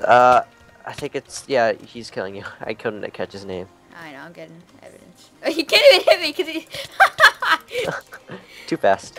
Uh, I think it's yeah. He's killing you. I couldn't catch his name. I know, I'm getting evidence. Oh, he can't even hit me because he. Too fast.